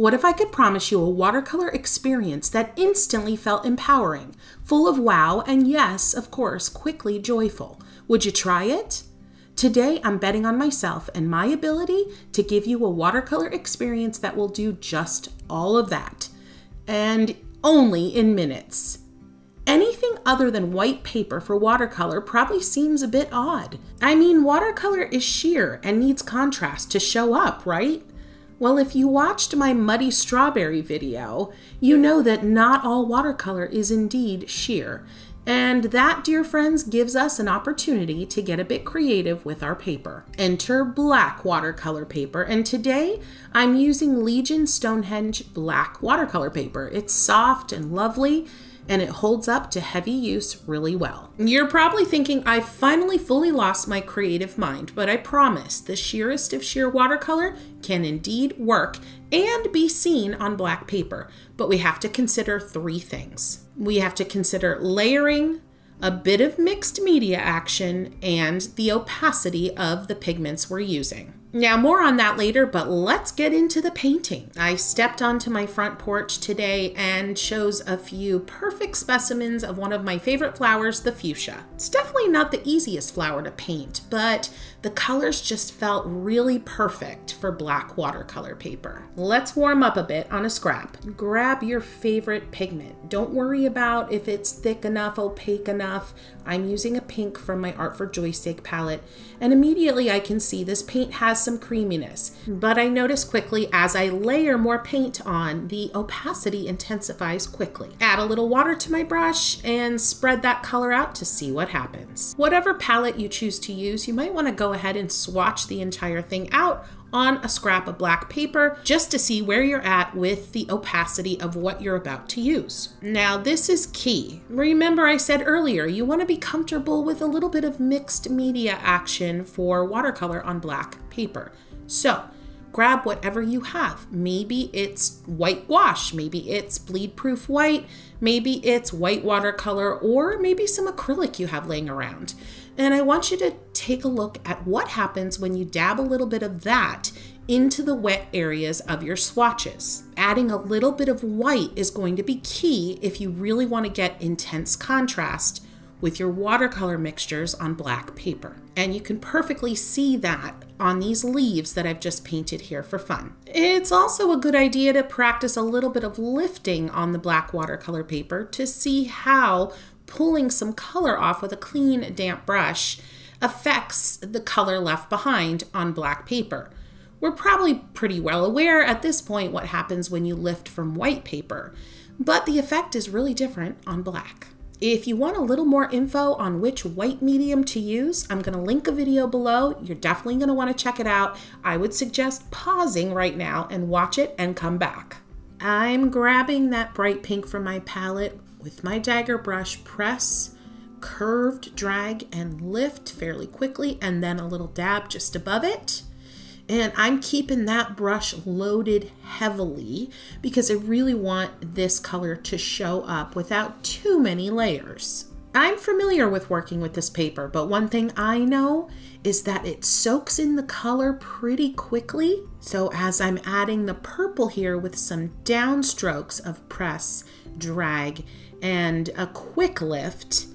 What if I could promise you a watercolor experience that instantly felt empowering, full of wow, and yes, of course, quickly joyful? Would you try it? Today, I'm betting on myself and my ability to give you a watercolor experience that will do just all of that, and only in minutes. Anything other than white paper for watercolor probably seems a bit odd. I mean, watercolor is sheer and needs contrast to show up, right? Well, if you watched my muddy strawberry video, you know that not all watercolor is indeed sheer, and that, dear friends, gives us an opportunity to get a bit creative with our paper. Enter black watercolor paper, and today I'm using Legion Stonehenge black watercolor paper. It's soft and lovely, and it holds up to heavy use really well. You're probably thinking I've finally fully lost my creative mind, but I promise the sheerest of sheer watercolor can indeed work and be seen on black paper. But we have to consider three things. We have to consider layering, a bit of mixed media action, and the opacity of the pigments we're using. Now, more on that later, but let's get into the painting. I stepped onto my front porch today and chose a few perfect specimens of one of my favorite flowers, the fuchsia. It's definitely not the easiest flower to paint, but the colors just felt really perfect for black watercolor paper. Let's warm up a bit on a scrap. Grab your favorite pigment. Don't worry about if it's thick enough, opaque enough. I'm using a pink from my Art for Joy's Sake palette, and immediately I can see this paint has some creaminess. But I notice quickly as I layer more paint on, the opacity intensifies quickly. Add a little water to my brush and spread that color out to see what happens. Whatever palette you choose to use, you might want to ahead and swatch the entire thing out on a scrap of black paper just to see where you're at with the opacity of what you're about to use. Now, this is key. Remember, I said earlier, you want to be comfortable with a little bit of mixed media action for watercolor on black paper. So, grab whatever you have. Maybe it's white gouache, maybe it's bleed proof white, maybe it's white watercolor, or maybe some acrylic you have laying around. And I want you to take a look at what happens when you dab a little bit of that into the wet areas of your swatches. Adding a little bit of white is going to be key if you really want to get intense contrast with your watercolor mixtures on black paper. And you can perfectly see that on these leaves that I've just painted here for fun. It's also a good idea to practice a little bit of lifting on the black watercolor paper to see how pulling some color off with a clean, damp brush affects the color left behind on black paper. We're probably pretty well aware at this point what happens when you lift from white paper, but the effect is really different on black. If you want a little more info on which white medium to use, I'm going to link a video below. You're definitely going to want to check it out. I would suggest pausing right now and watch it and come back. I'm grabbing that bright pink from my palette with my dagger brush, press, curved, drag, and lift fairly quickly, and then a little dab just above it. And I'm keeping that brush loaded heavily because I really want this color to show up without too many layers. I'm familiar with working with this paper, but one thing I know is that it soaks in the color pretty quickly. So as I'm adding the purple here with some downstrokes of press, drag, and a quick lift,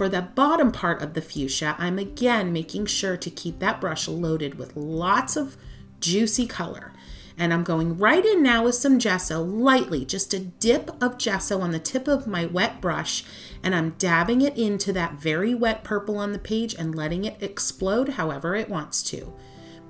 for the bottom part of the fuchsia, I'm again making sure to keep that brush loaded with lots of juicy color. And I'm going right in now with some gesso, lightly, just a dip of gesso on the tip of my wet brush, and I'm dabbing it into that very wet purple on the page and letting it explode however it wants to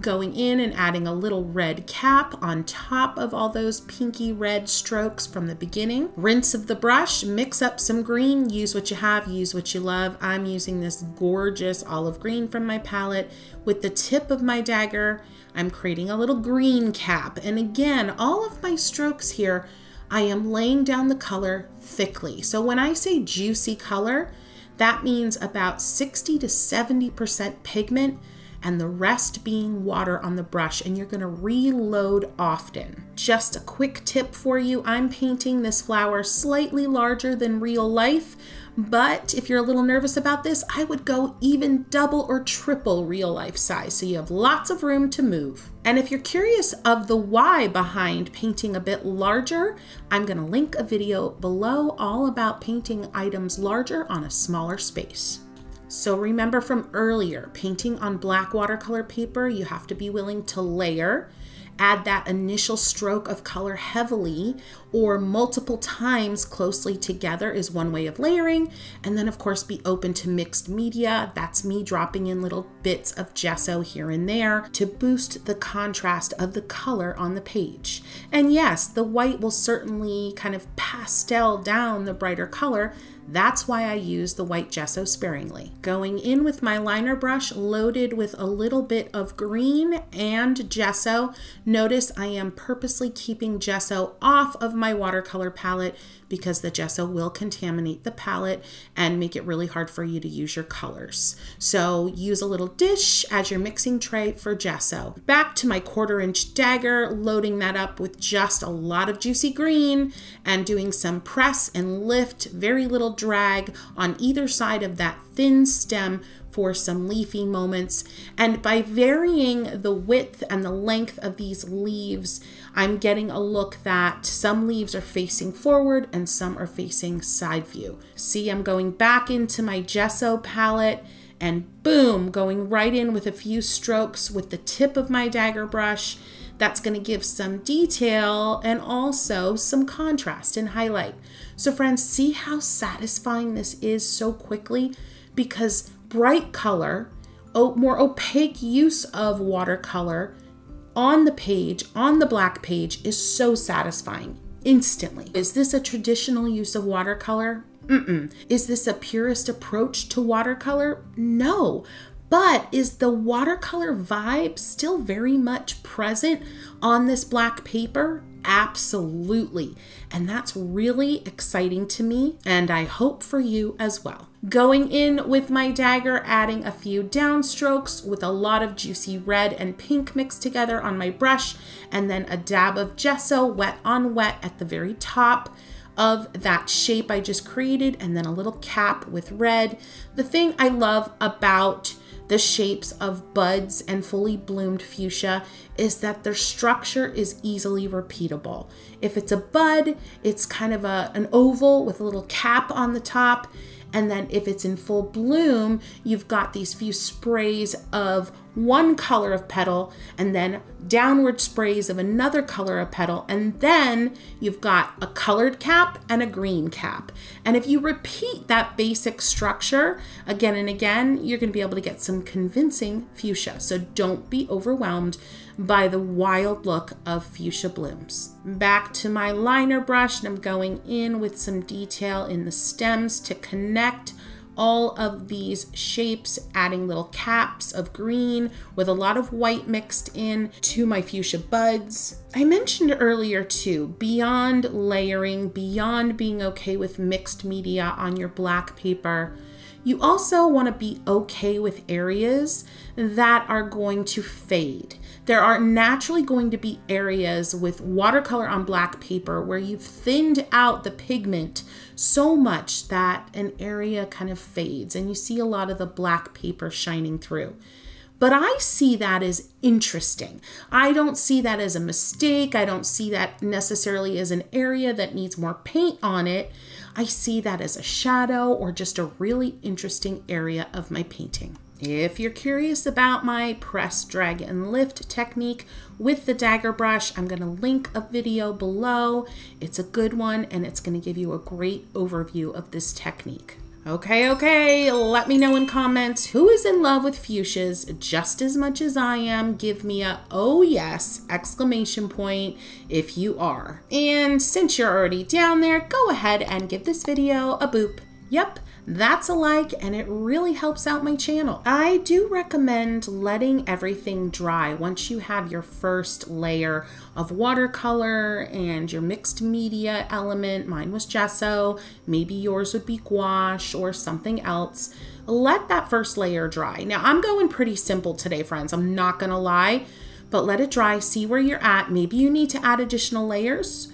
going in and adding a little red cap on top of all those pinky red strokes from the beginning. Rinse of the brush, mix up some green, use what you have, use what you love. I'm using this gorgeous olive green from my palette. With the tip of my dagger, I'm creating a little green cap. And again, all of my strokes here, I am laying down the color thickly. So when I say juicy color, that means about 60 to 70% pigment and the rest being water on the brush and you're gonna reload often. Just a quick tip for you, I'm painting this flower slightly larger than real life, but if you're a little nervous about this, I would go even double or triple real life size so you have lots of room to move. And if you're curious of the why behind painting a bit larger, I'm gonna link a video below all about painting items larger on a smaller space. So remember from earlier, painting on black watercolor paper, you have to be willing to layer add that initial stroke of color heavily or multiple times closely together is one way of layering. And then, of course, be open to mixed media. That's me dropping in little bits of gesso here and there to boost the contrast of the color on the page. And yes, the white will certainly kind of pastel down the brighter color that's why I use the white gesso sparingly. Going in with my liner brush loaded with a little bit of green and gesso, notice I am purposely keeping gesso off of my watercolor palette because the gesso will contaminate the palette and make it really hard for you to use your colors. So use a little dish as your mixing tray for gesso. Back to my quarter inch dagger, loading that up with just a lot of juicy green and doing some press and lift, very little drag on either side of that thin stem for some leafy moments. And by varying the width and the length of these leaves, I'm getting a look that some leaves are facing forward and some are facing side view. See, I'm going back into my gesso palette and boom, going right in with a few strokes with the tip of my dagger brush. That's going to give some detail and also some contrast and highlight. So friends, see how satisfying this is so quickly? Because bright color, more opaque use of watercolor on the page, on the black page, is so satisfying instantly. Is this a traditional use of watercolor? Mm-mm. Is this a purist approach to watercolor? No. But is the watercolor vibe still very much present on this black paper? Absolutely. And that's really exciting to me, and I hope for you as well. Going in with my dagger, adding a few downstrokes with a lot of juicy red and pink mixed together on my brush, and then a dab of gesso wet on wet at the very top of that shape I just created, and then a little cap with red. The thing I love about the shapes of buds and fully bloomed fuchsia is that their structure is easily repeatable. If it's a bud, it's kind of a, an oval with a little cap on the top. And then if it's in full bloom, you've got these few sprays of one color of petal and then downward sprays of another color of petal. And then you've got a colored cap and a green cap. And if you repeat that basic structure again and again, you're gonna be able to get some convincing fuchsia. So don't be overwhelmed by the wild look of fuchsia blooms. Back to my liner brush and I'm going in with some detail in the stems to connect all of these shapes, adding little caps of green with a lot of white mixed in to my fuchsia buds. I mentioned earlier too, beyond layering, beyond being okay with mixed media on your black paper, you also want to be okay with areas that are going to fade. There are naturally going to be areas with watercolor on black paper where you've thinned out the pigment so much that an area kind of fades and you see a lot of the black paper shining through. But I see that as interesting. I don't see that as a mistake. I don't see that necessarily as an area that needs more paint on it. I see that as a shadow or just a really interesting area of my painting. If you're curious about my press, drag, and lift technique with the dagger brush, I'm gonna link a video below. It's a good one and it's gonna give you a great overview of this technique. Okay, okay, let me know in comments who is in love with fuchsias just as much as I am. Give me a oh yes exclamation point if you are. And since you're already down there, go ahead and give this video a boop. Yep, That's a like and it really helps out my channel. I do recommend letting everything dry once you have your first layer of watercolor and your mixed media element. Mine was gesso, maybe yours would be gouache or something else. Let that first layer dry. Now I'm going pretty simple today, friends. I'm not gonna lie, but let it dry, see where you're at. Maybe you need to add additional layers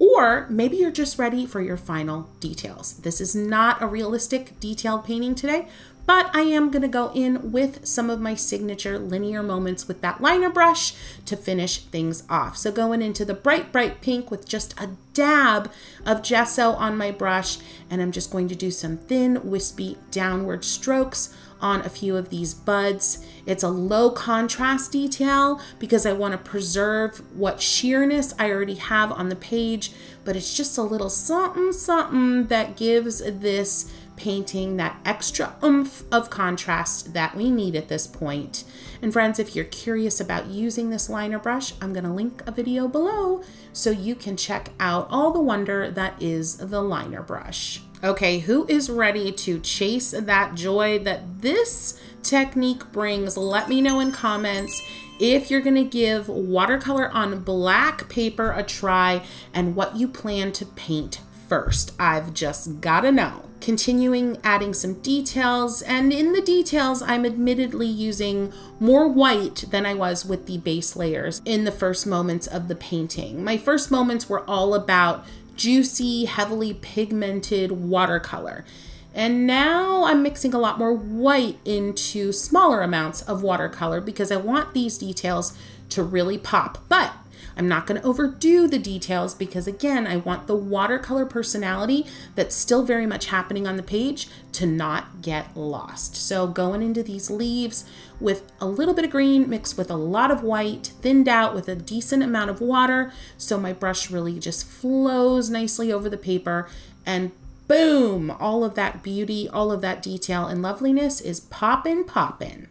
or maybe you're just ready for your final details. This is not a realistic detailed painting today, but I am gonna go in with some of my signature linear moments with that liner brush to finish things off. So going into the bright, bright pink with just a dab of gesso on my brush, and I'm just going to do some thin, wispy downward strokes on a few of these buds. It's a low contrast detail because I want to preserve what sheerness I already have on the page, but it's just a little something something that gives this painting that extra oomph of contrast that we need at this point. And friends, if you're curious about using this liner brush, I'm gonna link a video below so you can check out all the wonder that is the liner brush. Okay, who is ready to chase that joy that this technique brings? Let me know in comments if you're gonna give watercolor on black paper a try and what you plan to paint first. I've just gotta know. Continuing adding some details, and in the details, I'm admittedly using more white than I was with the base layers in the first moments of the painting. My first moments were all about juicy, heavily pigmented watercolor. And now I'm mixing a lot more white into smaller amounts of watercolor because I want these details to really pop. But I'm not going to overdo the details because, again, I want the watercolor personality that's still very much happening on the page to not get lost. So, going into these leaves with a little bit of green mixed with a lot of white, thinned out with a decent amount of water. So, my brush really just flows nicely over the paper and boom, all of that beauty, all of that detail and loveliness is poppin' poppin'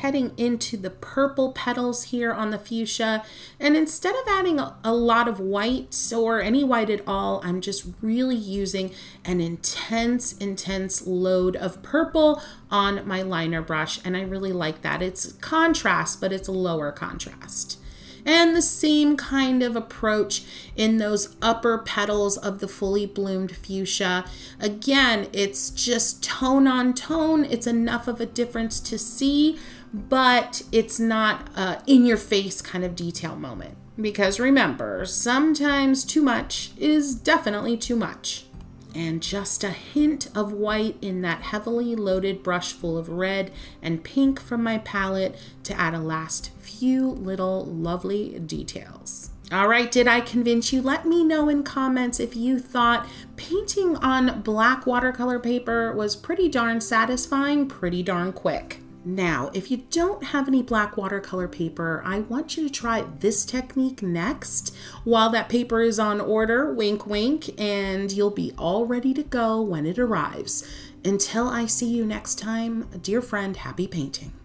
heading into the purple petals here on the fuchsia. And instead of adding a, a, lot of white or any white at all, I'm just really using an intense, intense load of purple on my liner brush. And I really like that. It's contrast, but it's a lower contrast and the same kind of approach in those upper petals of the fully bloomed fuchsia. Again, it's just tone on tone. It's enough of a difference to see, but it's not a in your face kind of detail moment. Because remember, sometimes too much is definitely too much. And just a hint of white in that heavily loaded brush full of red and pink from my palette to add a last few little lovely details. All right, did I convince you? Let me know in comments if you thought painting on black watercolor paper was pretty darn satisfying, pretty darn quick. Now, if you don't have any black watercolor paper, I want you to try this technique next while that paper is on order, wink wink, and you'll be all ready to go when it arrives. Until I see you next time, dear friend, happy painting.